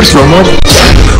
Super